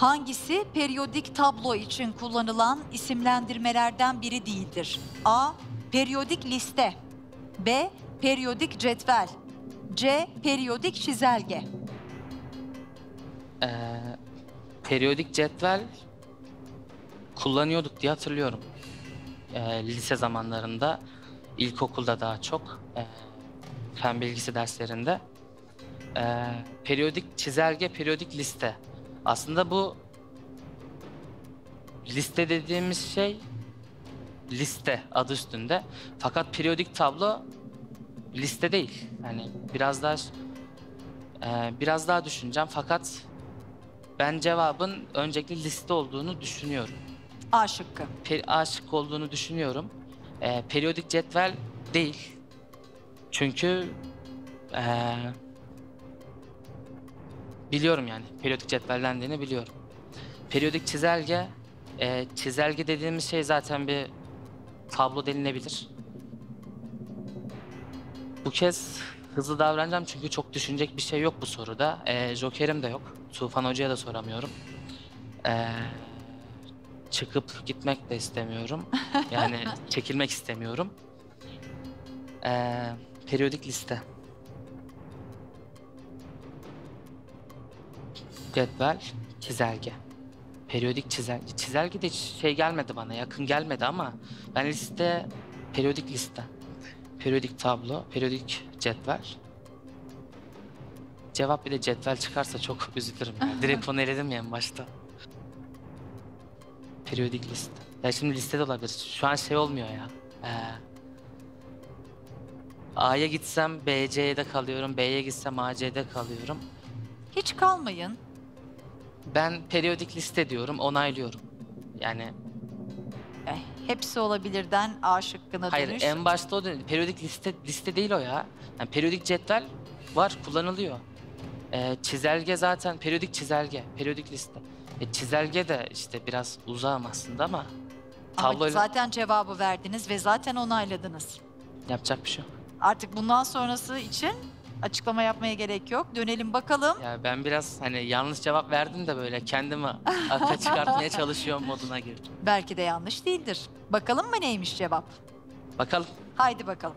Hangisi periyodik tablo için kullanılan isimlendirmelerden biri değildir? A. Periyodik liste B. Periyodik cetvel C. Periyodik çizelge Ee, periyodik cetvel kullanıyorduk diye hatırlıyorum. Ee, lise zamanlarında, ilkokulda daha çok, ee, fen bilgisi derslerinde. Ee, periyodik çizelge, periyodik liste. Aslında bu liste dediğimiz şey liste adı üstünde. Fakat periyodik tablo liste değil. Yani biraz daha ee, biraz daha düşüneceğim fakat ben cevabın öncelikle liste olduğunu düşünüyorum. A şıkkı. Per A şıkkı olduğunu düşünüyorum. Ee, periyodik cetvel değil. Çünkü ee, biliyorum yani periyodik cetvellendiğini biliyorum. Periyodik çizelge, ee, çizelge dediğimiz şey zaten bir tablo denilebilir. Bu kez hızlı davranacağım çünkü çok düşünecek bir şey yok bu soruda. Ee, Joker'im de yok. Tufan Hoca'ya da soramıyorum. Ee, çıkıp gitmek de istemiyorum. Yani çekilmek istemiyorum. Ee, periyodik liste. Cetvel, çizelge. Periyodik çizelge. Çizelge de hiç şey gelmedi bana, yakın gelmedi ama ben liste, periyodik liste. Periyodik tablo, periyodik cetvel. Cevap bir de cetvel çıkarsa çok üzülürüm. Ya. Direkt onu eledim ya en başta. Periyodik liste. Ya şimdi liste de olabilir. Şu an şey olmuyor ya. Ee, A'ya gitsem BC'de kalıyorum. B'ye gitsem AC'de kalıyorum. Hiç kalmayın. Ben periyodik liste diyorum, onaylıyorum. Yani Eh, hepsi olabilirden A şıkkına hayır dönüş. en başta o dön- periyodik liste liste değil o ya. Yani periyodik cetvel var, kullanılıyor. Ee, çizelge zaten periyodik çizelge, periyodik liste. E, çizelge de işte biraz uzağım aslında ama Ama tabloyla zaten cevabı verdiniz ve zaten onayladınız. yapacak bir şey yok. Artık bundan sonrası için açıklama yapmaya gerek yok. Dönelim bakalım. Ya ben biraz hani yanlış cevap verdim de böyle kendimi akla çıkartmaya çalışıyorum moduna girdim. Belki de yanlış değildir. Bakalım mı neymiş cevap? Bakalım. Haydi bakalım.